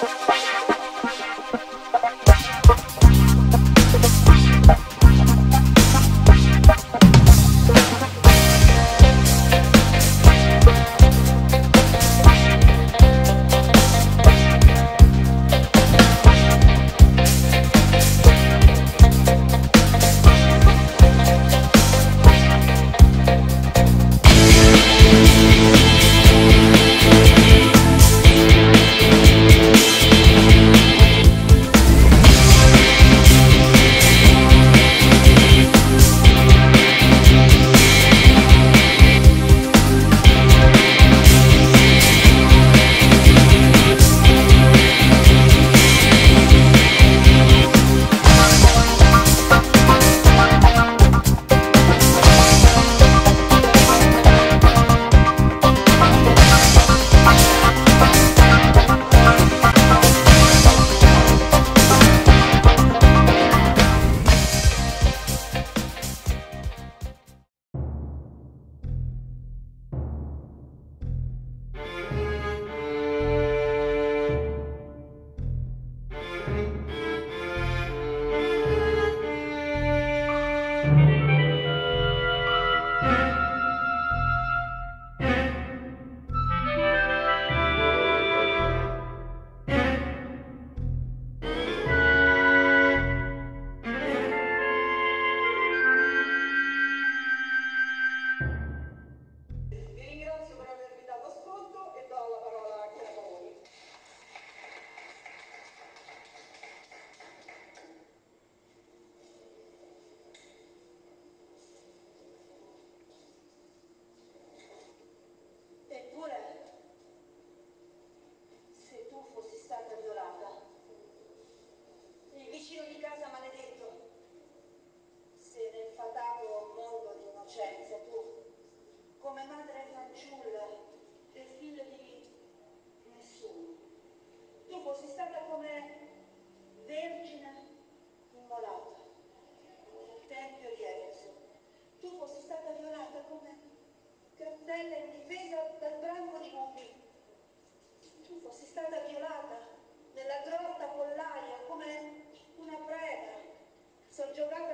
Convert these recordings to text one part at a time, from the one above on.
Bye.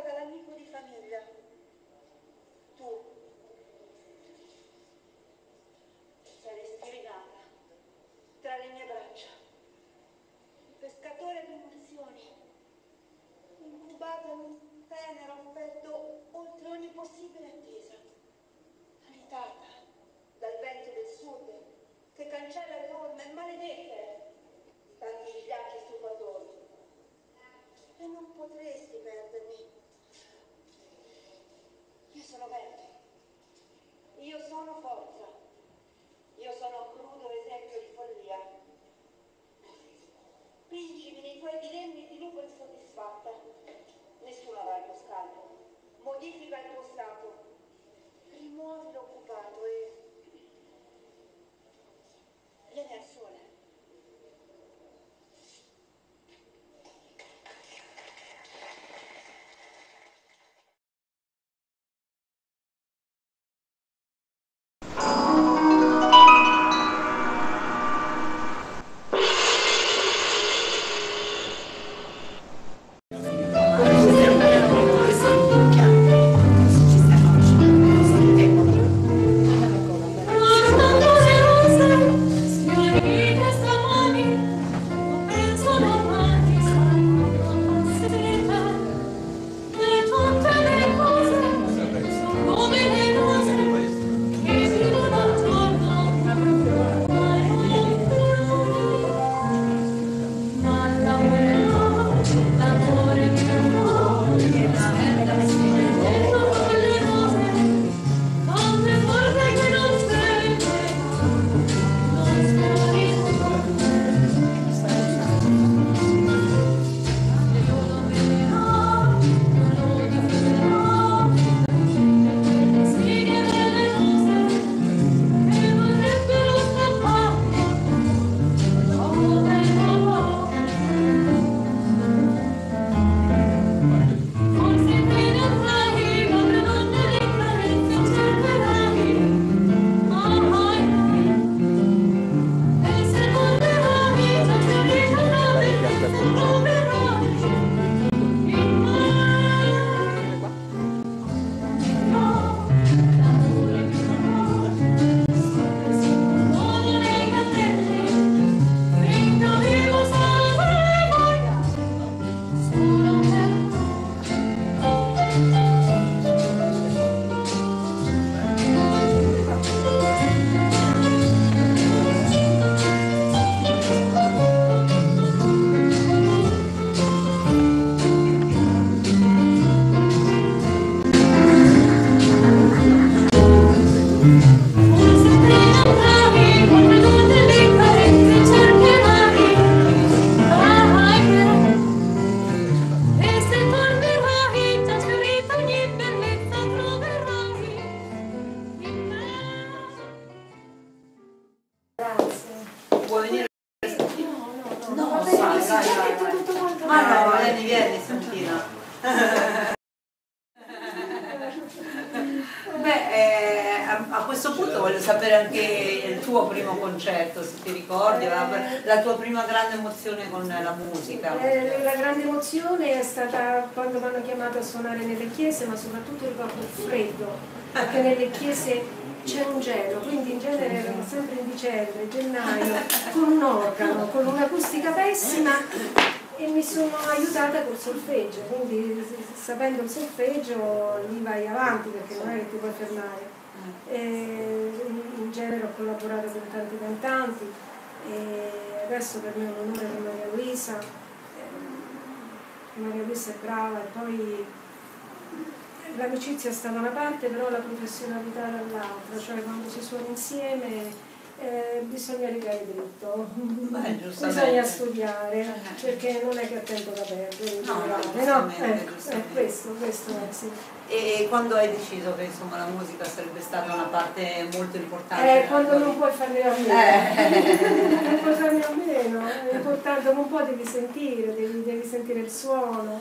Dall'amico di famiglia. Tu fatta. Nessuno avrà il tuo scalpo. Modifica il tuo stato. Rimuovi l'occupato e... Vieni al sole. Concerto, se ti ricordi, la, la tua prima grande emozione con la musica. Eh, la grande emozione è stata quando mi hanno chiamato a suonare nelle chiese, ma soprattutto ricordo il freddo, perché nelle chiese c'è un gelo, quindi in genere erano sempre in dicembre, gennaio, con un organo, con un'acustica pessima e mi sono aiutata col solfeggio, quindi sapendo il solfeggio lì vai avanti perché non è che ti puoi fermare. In genere ho collaborato con tanti cantanti e adesso per me è un onore con Maria Luisa. Maria Luisa è brava e poi l'amicizia sta da una parte però la professionalità dall'altra, cioè quando si suona insieme eh, bisogna rigare dritto, Beh, bisogna studiare perché non è che ho tempo da perdere No, no? giustamente, Ecco, è giustamente. questo, questo è sì. E quando hai deciso che insomma, la musica sarebbe stata una parte molto importante? Eh, quando non puoi farne a meno, Eh. non puoi farne a meno, è importante, dopo un po' devi sentire, devi, devi sentire il suono.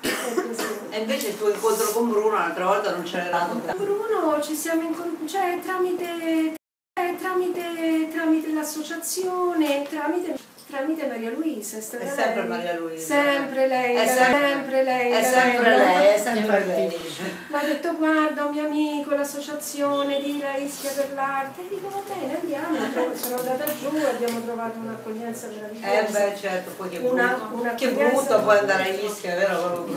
E invece il tuo incontro con Bruno l'altra volta non c'era stato. Bruno ci siamo incontrati, cioè tramite, eh, tramite, tramite l'associazione, tramite, tramite Maria Luisa. È, stata È sempre lei. Maria Luisa. Sempre lei, È sempre- lei. È sempre lei, è sempre lei. Mi ha detto guarda un mio amico, l'associazione di La Ischia per l'arte, e dico va bene andiamo, sono andata giù e abbiamo trovato un'accoglienza Eh meravigliosa. beh certo, poi che brutto, una che brutto poi andare a Ischia, vero?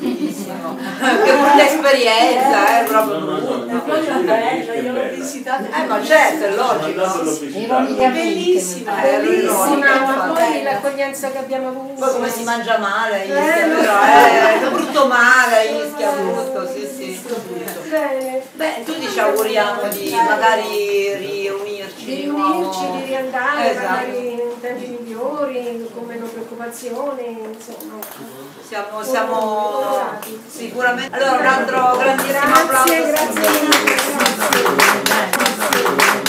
Che brutta esperienza, è proprio No, no, no, Poi è no, bella, io l'ho visitata. Eh ma certo, è logico. visitata. Bellissima. Eh, Bellissima, ma poi l'accoglienza che abbiamo avuto. Poi come si mangia male Eh, però, eh. eh, che brutto male Ischia, brutto, sì sì. Beh, tutti ci auguriamo di magari riunirci di riunirci, di riandare, Esatto. magari in tempi migliori, con meno preoccupazioni, insomma. Siamo, siamo sicuramente. Allora un altro grandissimo applauso. Grazie, grazie mille. grazie.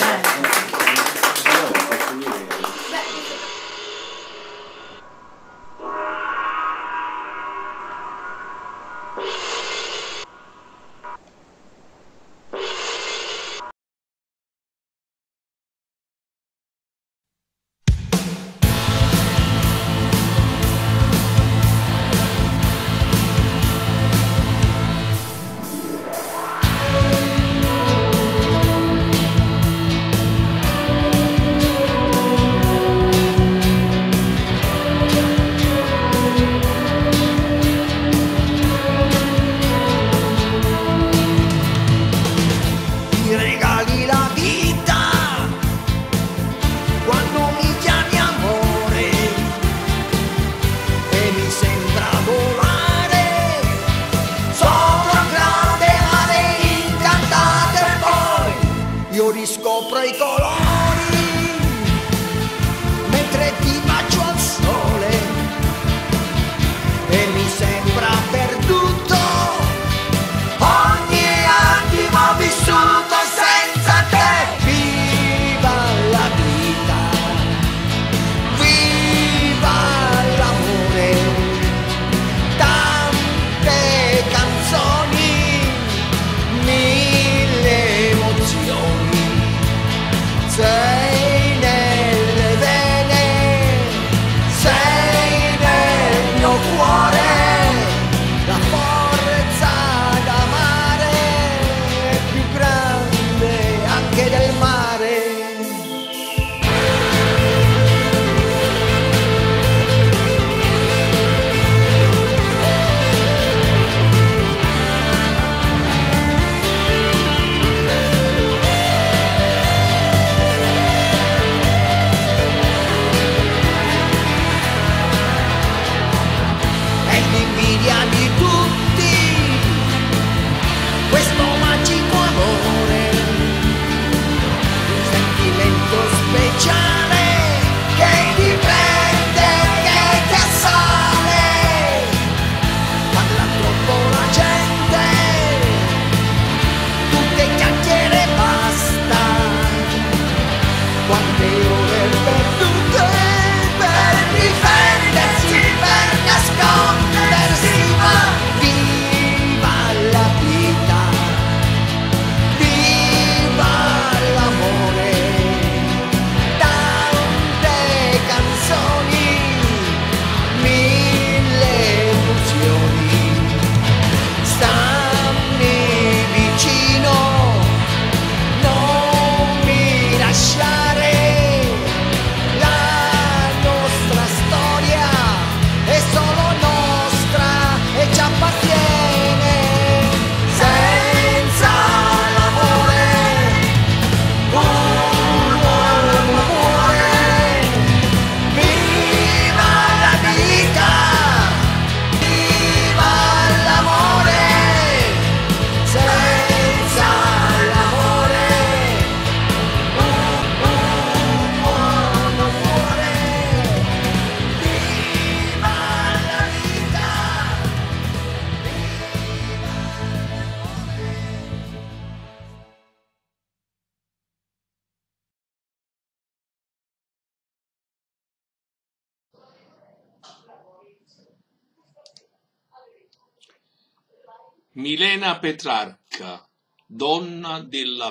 Milena Petrarca, donna della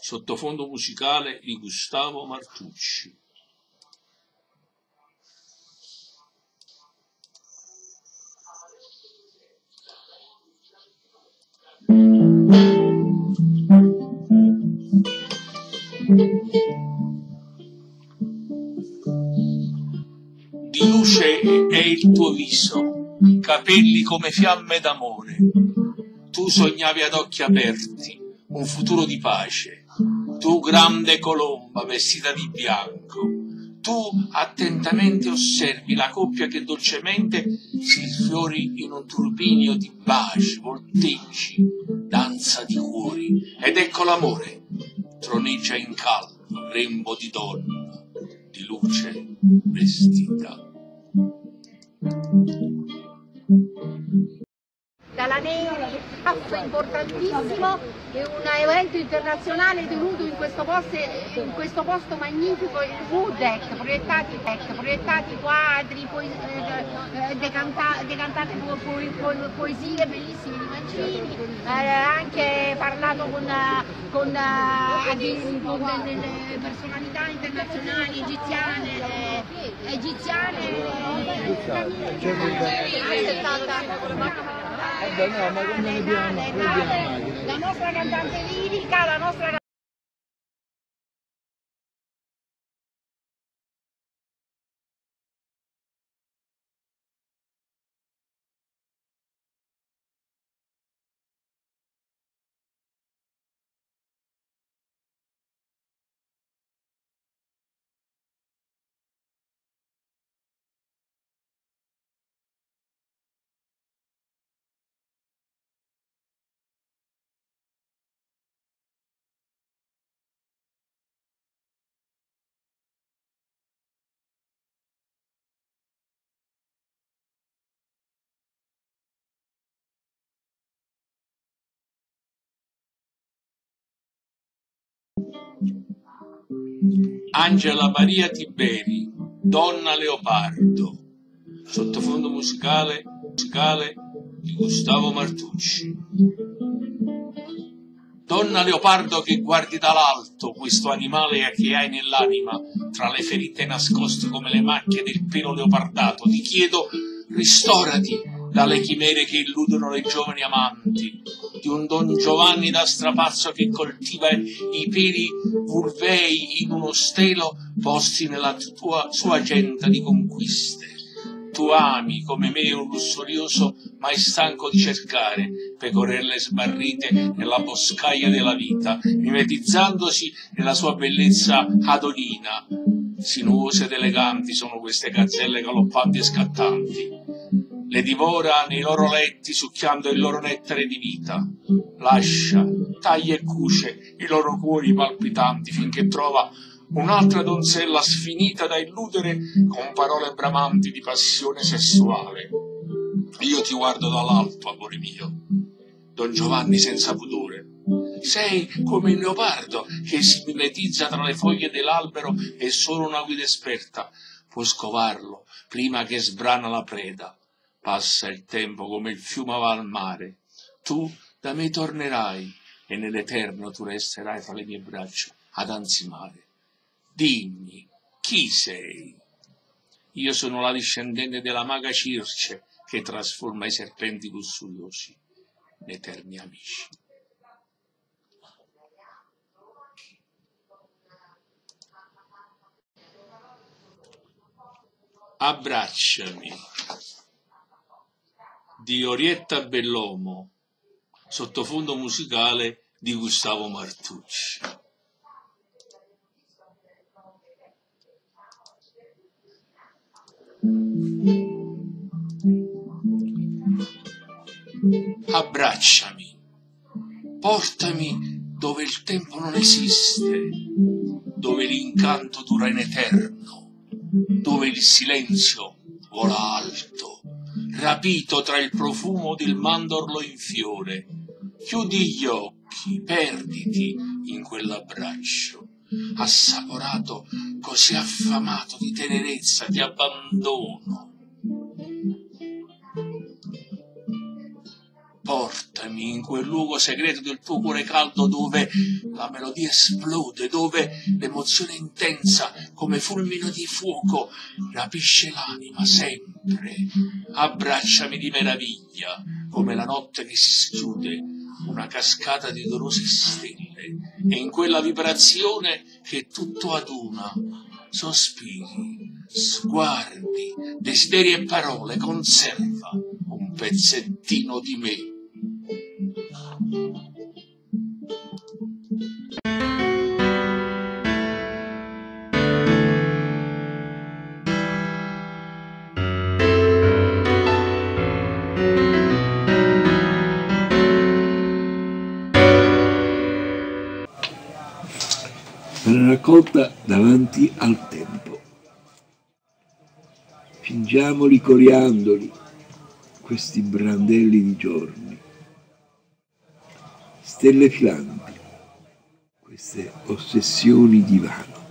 sottofondo musicale di Gustavo Martucci. Di luce è il tuo viso, capelli come fiamme d'amore. Tu sognavi ad occhi aperti un futuro di pace. Tu grande colomba vestita di bianco. Tu attentamente osservi la coppia che dolcemente si sfiori in un turbinio di baci, volteggi, danza di cuori. Ed ecco l'amore, troneggia in calma, rembo di donna, di luce vestita. Thank you. Dalla Neri, passo importantissimo, è un evento internazionale tenuto in questo posto, in questo posto magnifico, il Woodec, proiettati, proiettati quadri, eh, decanta- decantate po- po- po- poesie bellissime di Mancini, eh, anche parlato con, con, eh, con delle personalità internazionali egiziane, eh, egiziane, Vabbè, no, ma come ne abbiamo? la nostra cantante lirica, la nostra Angela Maria Tiberi, Donna Leopardo, sottofondo musicale, musicale di Gustavo Martucci. Donna Leopardo che guardi dall'alto questo animale che hai nell'anima, tra le ferite nascoste come le macchie del pelo leopardato, ti chiedo, ristorati dalle chimere che illudono le giovani amanti, di un Don Giovanni da strapazzo che coltiva i peli vulvei in uno stelo posti nella tua sua agenda di conquiste. Tu ami come me un lussurioso mai stanco di cercare pecorelle smarrite nella boscaglia della vita, mimetizzandosi nella sua bellezza adolina. Sinuose ed eleganti sono queste gazzelle galoppanti e scattanti le divora nei loro letti succhiando il loro nettare di vita. Lascia, taglia e cuce i loro cuori palpitanti finché trova un'altra donzella sfinita da illudere con parole bramanti di passione sessuale. Io ti guardo dall'alto, amore mio, Don Giovanni senza pudore. Sei come il leopardo che si mimetizza tra le foglie dell'albero e solo una guida esperta può scovarlo prima che sbrana la preda. Passa il tempo come il fiume va al mare. Tu da me tornerai e nell'eterno tu resterai fra le mie braccia ad ansimare. Dimmi, chi sei? Io sono la discendente della maga Circe che trasforma i serpenti lussuriosi in eterni amici. Abbracciami di Orietta Bellomo, sottofondo musicale di Gustavo Martucci. Abbracciami, portami dove il tempo non esiste, dove l'incanto dura in eterno, dove il silenzio vola alto rapito tra il profumo del mandorlo in fiore. Chiudi gli occhi, perditi in quell'abbraccio, assaporato, così affamato di tenerezza, di abbandono. Portami in quel luogo segreto del tuo cuore caldo dove la melodia esplode, dove l'emozione intensa come fulmino di fuoco rapisce l'anima sempre. Abbracciami di meraviglia come la notte che si schiude, una cascata di dolorose stelle e in quella vibrazione che tutto aduna, sospiri, sguardi, desideri e parole, conserva un pezzettino di me. Raccolta davanti al tempo. Fingiamoli coriandoli, questi brandelli di giorni. Stelle filanti, queste ossessioni di vano.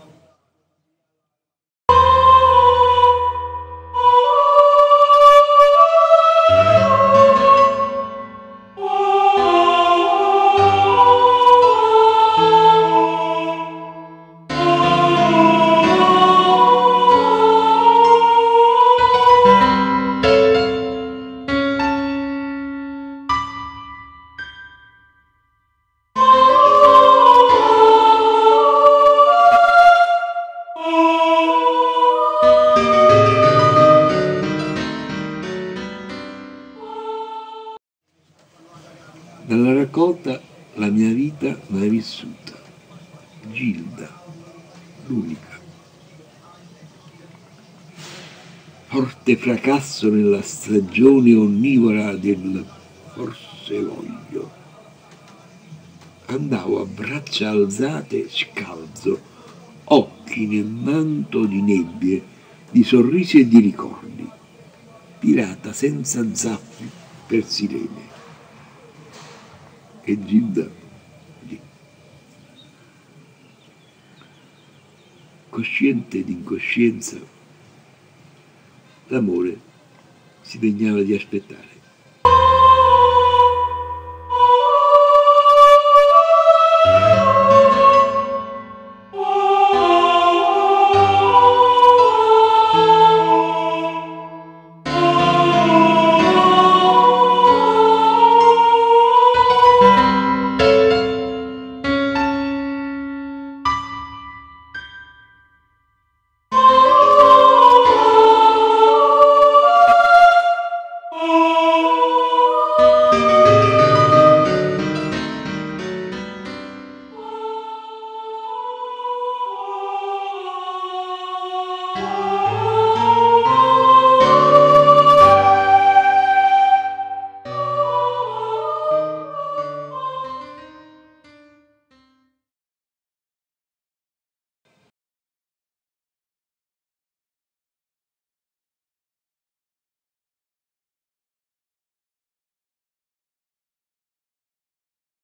Forte fracasso nella stagione onnivora del forse voglio. Andavo a braccia alzate scalzo, occhi nel manto di nebbie, di sorrisi e di ricordi. Pirata senza zappi per sirene e Gilda lì. Cosciente d'incoscienza, l'amore si degnava di aspettare.